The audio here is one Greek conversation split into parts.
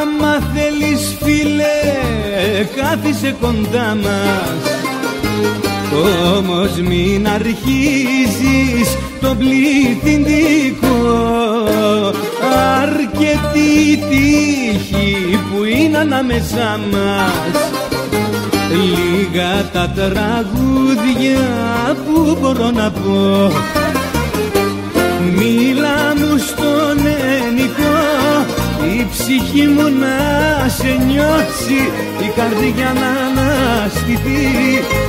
Άμα θέλεις φίλε κάθισε κοντά μας. Όμως μην αρχίζεις το πληθυντικό. Αρκετή τύχη που είναι ανάμεσά μας. Λίγα τα τραγούδια που μπορώ να πω. Ψυχή μου να σε νιώσει η καρδιά να αναστηθεί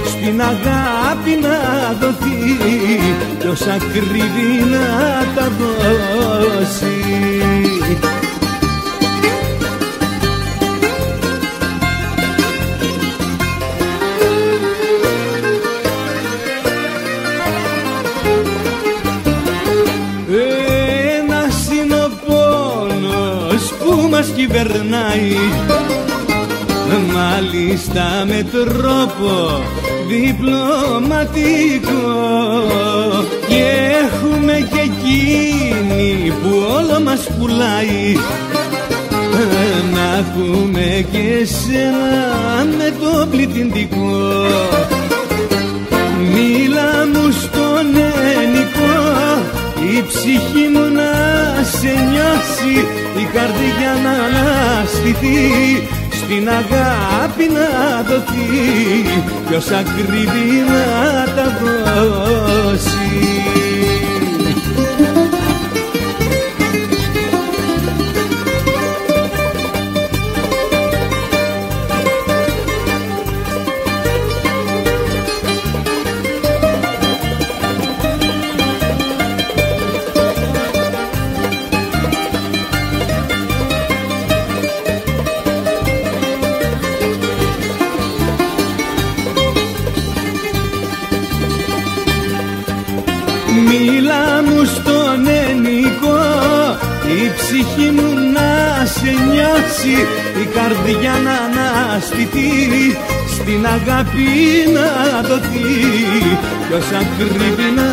στην αγάπη να δοθεί κι όσα κρύβει να τα δώσει μας κυβερνάει. Μάλιστα με τρόπο διπλωματικό. Και έχουμε και εκείνη που όλο μας πουλάει. Να έχουμε και σένα με το πληθυντικό. Μίλα μου στον ενικό η ψυχή μου να σε νιώσει η καρδιά να αναστηθεί στην αγάπη να δοθεί. Κι όσα κρύβει να Μίλα μου στον ενικό η ψυχή μου να σε νιώσει η καρδιά να αναστηθεί στην αγάπη να δοθεί κι όσα κρύβει να